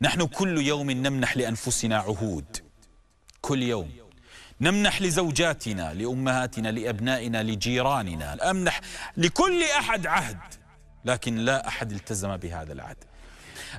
نحن كل يوم نمنح لأنفسنا عهود. كل يوم. نمنح لزوجاتنا لأمهاتنا لأبنائنا لجيراننا. أمنح لكل أحد عهد. لكن لا أحد التزم بهذا العهد.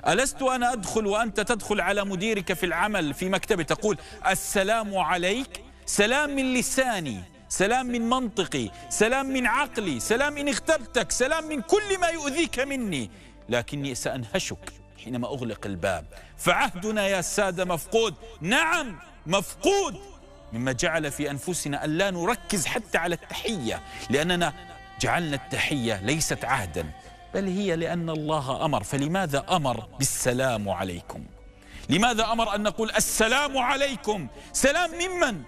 ألست أنا أدخل وأنت تدخل على مديرك في العمل في مكتبي تقول السلام عليك؟ سلام من لساني. سلام من منطقي. سلام من عقلي. سلام إن اختبتك سلام من كل ما يؤذيك مني. لكني سأنهشك. حينما أغلق الباب. فعهدنا يا سادة مفقود. نعم مفقود. مما جعل في أنفسنا أن لا نركز حتى على التحية لأننا جعلنا التحية ليست عهدا بل هي لأن الله أمر. فلماذا أمر بالسلام عليكم؟ لماذا أمر أن نقول السلام عليكم؟ سلام ممن؟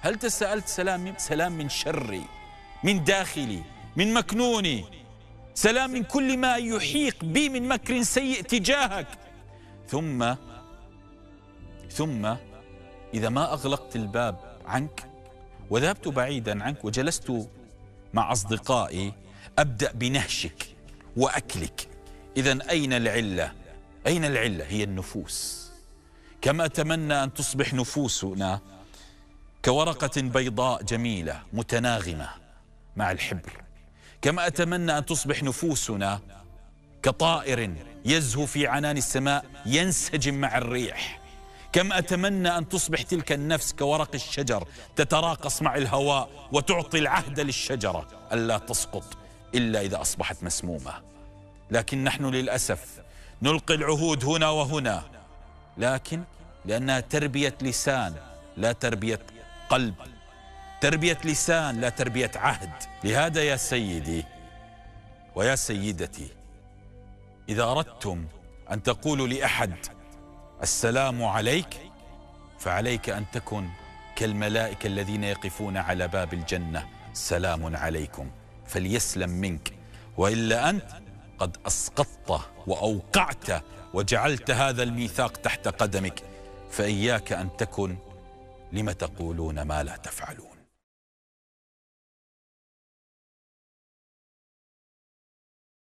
هل تسألت سلام سلام من شري من داخلي من مكنوني سلام من كل ما يحيق بي من مكر سيء تجاهك ثم ثم إذا ما أغلقت الباب عنك وذهبت بعيدا عنك وجلست مع أصدقائي أبدأ بنهشك وأكلك إذا أين العلة؟ أين العلة؟ هي النفوس كما أتمنى أن تصبح نفوسنا كورقة بيضاء جميلة متناغمة مع الحبر كما أتمنى أن تصبح نفوسنا كطائر يزهو في عنان السماء ينسجم مع الريح. كم أتمنى أن تصبح تلك النفس كورق الشجر تتراقص مع الهواء وتعطي العهد للشجرة. ألا تسقط إلا إذا أصبحت مسمومة. لكن نحن للأسف نلقي العهود هنا وهنا. لكن لأنها تربية لسان لا تربية قلب. تربية لسان لا تربية عهد. لهذا يا سيدي ويا سيدتي إذا أردتم أن تقولوا لأحد السلام عليك فعليك أن تكن كالملائكة الذين يقفون على باب الجنة. سلام عليكم. فليسلم منك. وإلا أنت قد أسقطت وأوقعت وجعلت هذا الميثاق تحت قدمك. فإياك أن تكن لم تقولون ما لا تفعلون.